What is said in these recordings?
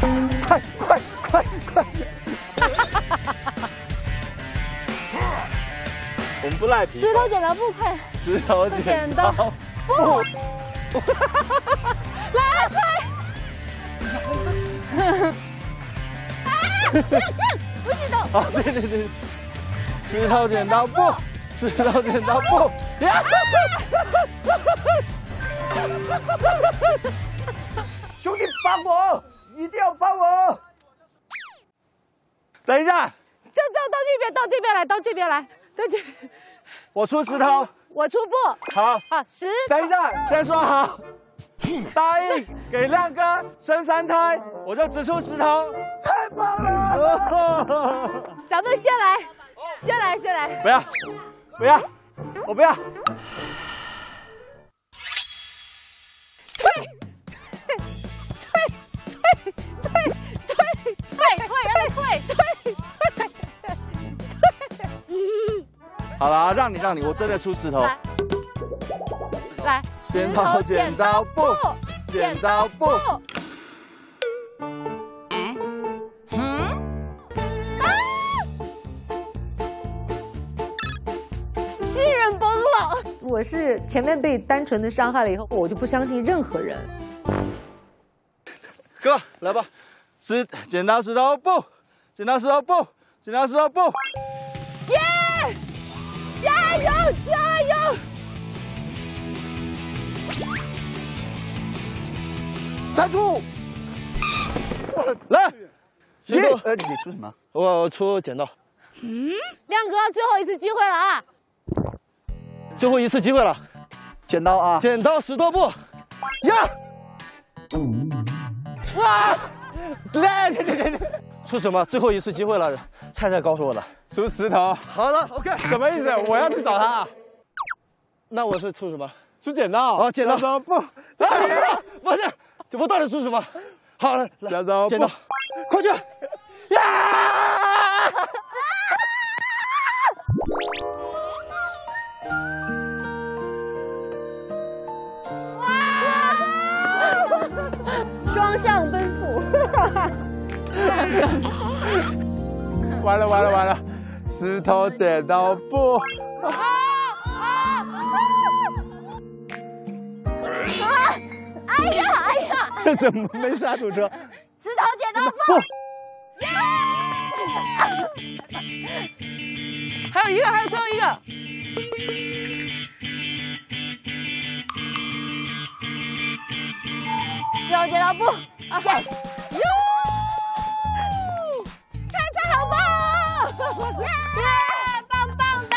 快快快快！我们不赖皮。石头剪刀布，快！石头剪刀布。来，快！不许动！啊，对对对，石头剪刀布，石头剪刀布。兄弟，帮我！一定要帮我！等一下，就就到这边，到这边来，到这边来，到这。我出石头，我出布。好，好，石。等一下，先说好，答应给亮哥生三胎，我就只出石头。太棒了！咱们先来，先来，先来。不要，不要，我不要。好了，让你让你，我真的出石头。来，石头剪刀布，剪刀布。嗯啊！信任崩了。我是前面被单纯的伤害了以后，我就不相信任何人。哥，来吧，石剪刀石头布，剪刀石头布，剪刀石头布。耶加油！加油！站住！来，你出什么？我出剪刀。嗯，亮哥，最后一次机会了啊！最后一次机会了，剪刀啊！剪刀石头布，呀！哇！来，来，来，来！出什么？最后一次机会了，菜菜告诉我的。出石头。好了，OK。什么意思？我要去找他。那我是出什么？出剪刀。啊，剪刀。不，不是，我到底出什么？好了，剪刀。剪刀，快去！呀！双向奔赴。完了完了完了，石头剪刀布。啊啊啊！哎呀哎呀！这怎么没刹住车？石头剪刀布。还有一个，还有最后一个。石头剪刀布。Yes。耶，棒棒的！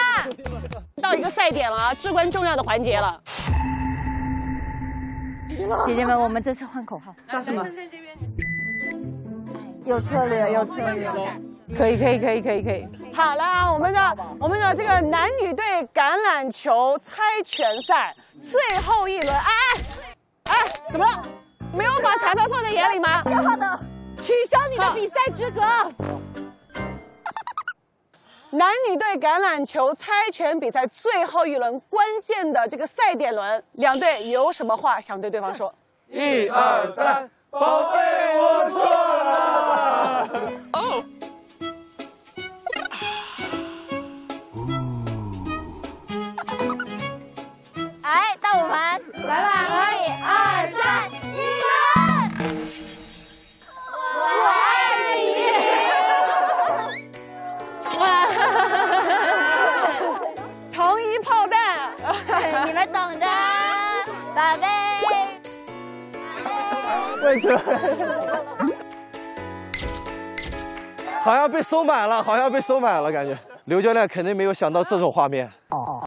到一个赛点了啊，至关重要的环节了。姐姐们，我们这次换口号，叫什么？有策略，有策略。可以，可以，可以，可以，可以。好了，我们的我们的这个男女队橄榄球猜拳赛最后一轮，哎哎，怎么了？没有把裁判放在眼里吗？好的，取消你的比赛资格。男女队橄榄球猜拳比赛最后一轮关键的这个赛点轮，两队有什么话想对对方说？一二三，宝贝，我错们等着，宝贝。为什么？好像被收买了，好像被收买了，感觉刘教练肯定没有想到这种画面。哦。